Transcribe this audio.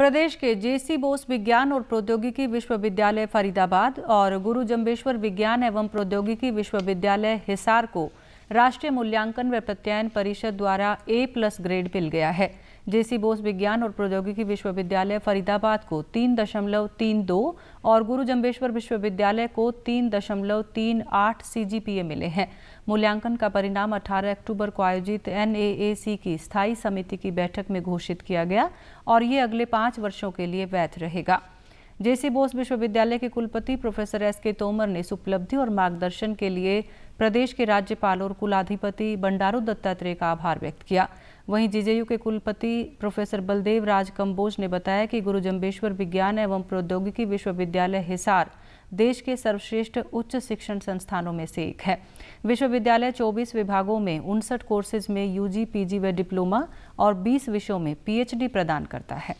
प्रदेश के जेसी बोस विज्ञान और प्रौद्योगिकी विश्वविद्यालय फरीदाबाद और गुरु जम्बेश्वर विज्ञान एवं प्रौद्योगिकी विश्वविद्यालय हिसार को राष्ट्रीय मूल्यांकन व प्रत्यायन परिषद द्वारा ए प्लस ग्रेड मिल गया है। जेसी बोस विज्ञान और प्रौद्योगिकी विश्वविद्यालय फरीदाबाद को तीन दशमलव तीन दो और गुरु जम्बेश्वर विश्वविद्यालय को तीन दशमलव तीन आठ सी मिले हैं। मूल्यांकन का परिणाम 18 अक्टूबर को आयोजित एन की स्थायी समिति की बैठक में घोषित किया गया और ये अगले पाँच वर्षों के लिए वैध रहेगा। जेसी बोस विश्वविद्यालय के कुलपति प्रोफेसर एस के तोमर ने इस उपलब्धि और मार्गदर्शन के लिए प्रदेश के राज्यपाल और कुलाधिपति बंडारू दत्तात्रेय का आभार व्यक्त किया। वहीं जेजेयू के कुलपति प्रोफेसर बलदेव राज कम्बोज ने बताया कि गुरु जम्बेश्वर विज्ञान एवं प्रौद्योगिकी विश्वविद्यालय हिसार देश के सर्वश्रेष्ठ उच्च शिक्षण संस्थानों में से एक है। विश्वविद्यालय 24 विभागों में उनसठ कोर्सेज में यूजी पीजी व डिप्लोमा और 20 विषयों में पीएचडी प्रदान करता है।